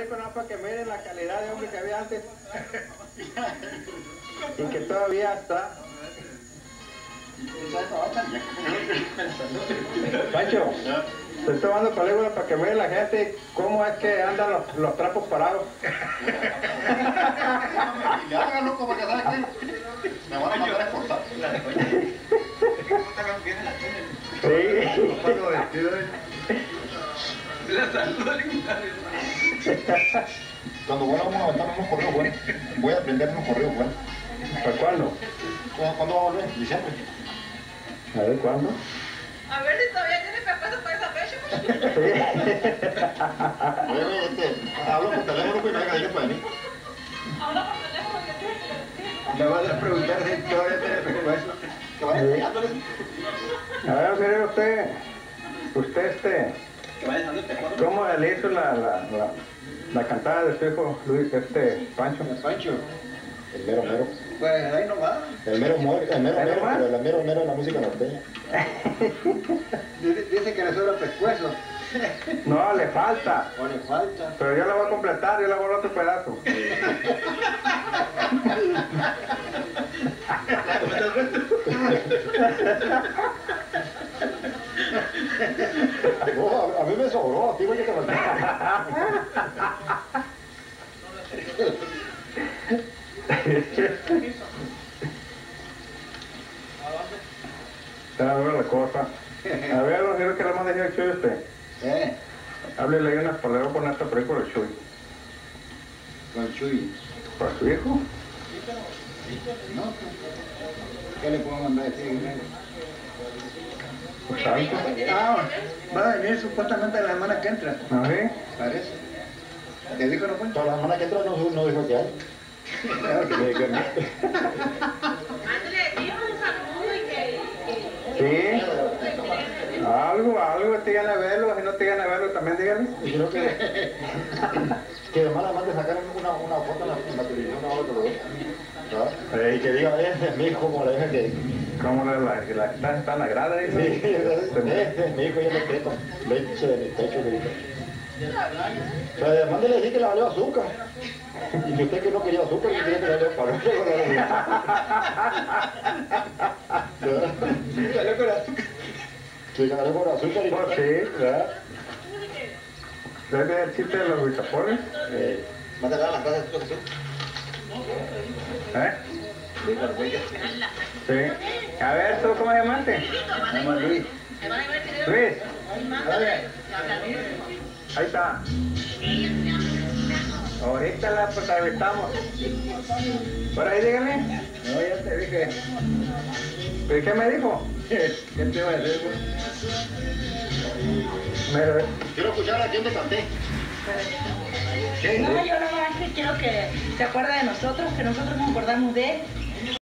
perico no para que miren la calidad de hombre que había antes. y que todavía está. Pancho, te estoy tomando película para que miren la gente cómo es que andan los, los trapos parados. Y hagan loco para que saben que me van a mandar a exportar. Sí. Cuando vuelva vamos a aventar unos correos buenos. Voy a aprender unos correos buenos. ¿Para cuándo? ¿Cuándo cuándo va a volver? Diciembre. A ver, ¿cuándo? A ver si todavía tiene pescuezo para esa fecha. Oye, oye, este, hablo por teléfono y me haga para venir. Habla por teléfono que tiene Le vas a preguntar si todavía tiene pescuezo. Que vaya enseñándole. A ver, señor, usted, usted, este, ¿cómo le hizo la, la, la, la cantada de su hijo Luis, este, Pancho? Pancho. El mero mero. Pues ahí nomás. El mero mero, el mero ¿Ahí mero, pero el mero mero de la música norteña. Dice que le sobra pescuezo. No, le falta. O le falta. Pero yo la voy a completar, yo le voy a dar otro pedazo. No, a, a a ti oye que la cosa. A ver, los señores que le hemos dejado Chuy este. ¿Eh? Háblele ahí unas palabras por esta película de Chuy. Con Chuy. ¿Para su hijo? ¿No? ¿Qué le puedo mandar a decir? Pues algo. Ah, va a venir supuestamente la semana que entra. ¿Ah, sí? Parece. ¿Te dijo no? Toda la semana que entra no, no dijo que hay. Que- dijo. Sí. Algo, algo, te gana verlo, si no te gana verlo también dígale. Y creo que, que además además de sacar una, una foto en la, en la televisión a otro, ¿verdad? Y que diga, es mi hijo, como le dije que... ¿Cómo la, la, la, está, está en la grada ahí? Sí, mi hijo, yo le quedo leche de mi techo, le dije. Pero además de le dije que le valió azúcar. Y que usted que no quería azúcar, que quería que le valió para Salió con azúcar. Sí, le valió por azúcar y... Pues sí. ¿verdad? ¿Ves el chiste de los bisapones? Eh, mándale a las casas de. ¿Eh? Sí. A ver, ¿tú cómo llamaste? Llama Luis. Luis. Ahí está. Ahorita la entrevistamos. Por ahí dígame. No, ya te dije. ¿Pero qué me dijo? ¿Qué te iba a decir? Me- Quiero escuchar a quien te canté. No, yo nada más que quiero que se acuerde de nosotros, que nosotros nos acordamos de él